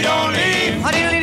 don't leave.